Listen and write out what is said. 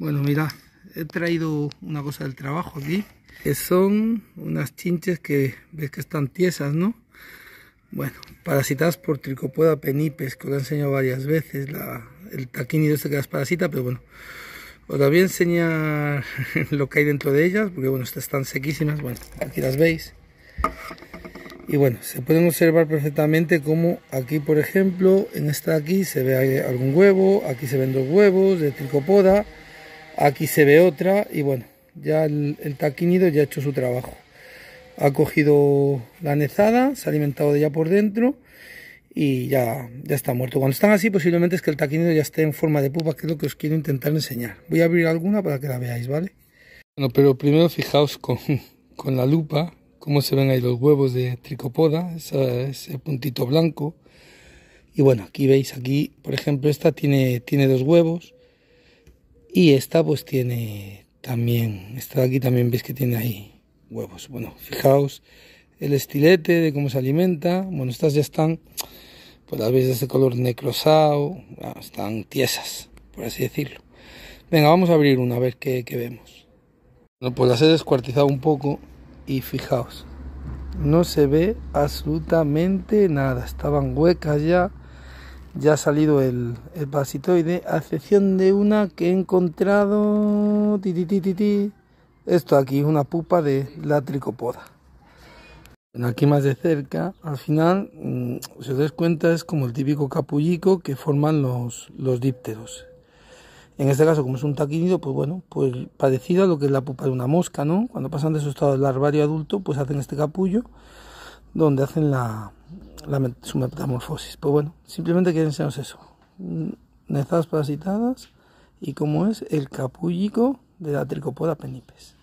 Bueno, mira, he traído una cosa del trabajo aquí, que son unas chinches que ves que están tiesas, ¿no? Bueno, parasitadas por Tricopoda penipes, que os he enseñado varias veces, el taquínido este que parasita, pero bueno, os la voy a enseñar lo que hay dentro de ellas, porque bueno, estas están sequísimas, bueno, aquí las veis. Y bueno, se pueden observar perfectamente como aquí, por ejemplo, en esta aquí se ve algún huevo, aquí se ven dos huevos de tricopoda, Aquí se ve otra y bueno, ya el, taquínido ya ha hecho su trabajo. Ha cogido la nezada, se ha alimentado de ella por dentro y ya, ya está muerto. Cuando están así, posiblemente es que el taquínido ya esté en forma de pupa, que es lo que os quiero intentar enseñar. Voy a abrir alguna para que la veáis, ¿vale? Bueno, pero primero fijaos con, con la lupa cómo se ven ahí los huevos de tricopoda, ese puntito blanco. Y bueno, aquí veis, aquí, por ejemplo, esta tiene, tiene dos huevos y esta pues tiene también, esta de aquí también veis que tiene ahí huevos. Bueno, fijaos el estilete de cómo se alimenta. Bueno, estas ya están, pues las veis de ese color necrosado, están tiesas, por así decirlo. Venga, vamos a abrir una a ver qué, qué vemos. Bueno, pues las he descuartizado un poco y fijaos, no se ve absolutamente nada. Estaban huecas ya ya ha salido el, el parasitoide, a excepción de una que he encontrado, ti, esto aquí, una pupa de la tricopoda. Aquí más de cerca, al final, mm, si os dais cuenta, es como el típico capullico que forman los, los dípteros. En este caso, como es un taquínido, pues bueno, pues parecido a lo que es la pupa de una mosca, ¿no? Cuando pasan de su estado larvario adulto, pues hacen este capullo donde hacen la, su metamorfosis. Pues bueno, simplemente quieren enseñaros eso. Nezadas parasitadas y como es el capullico de la tricopoda penipes.